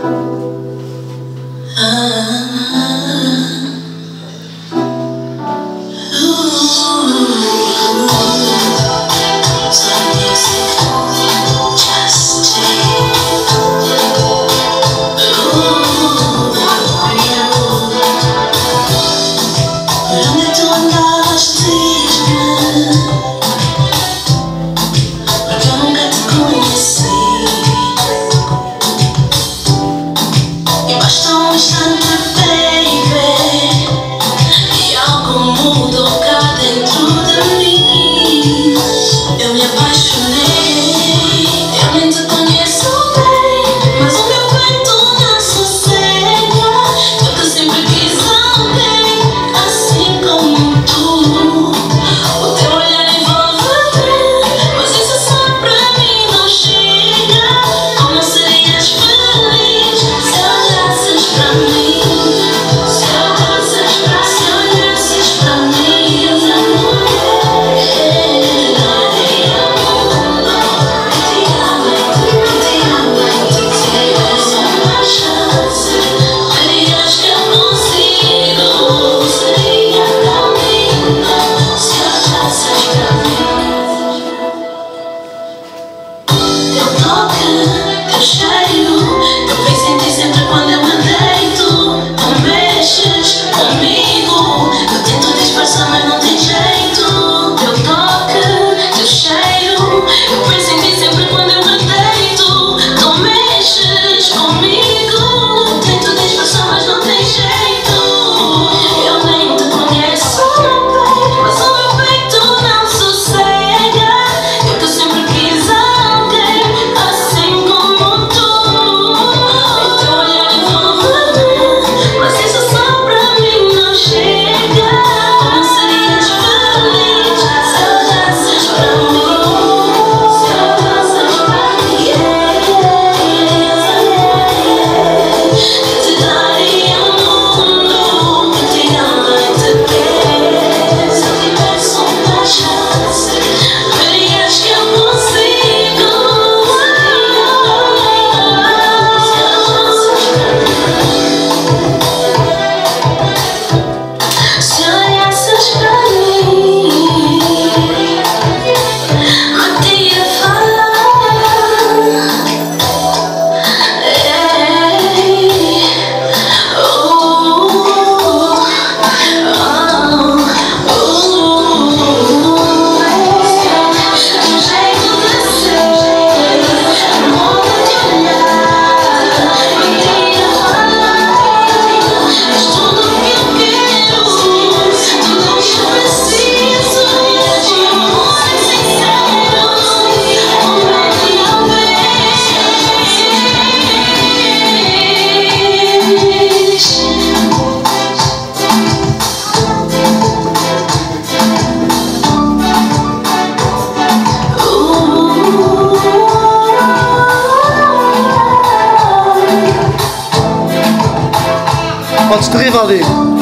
Ah. no Wat is er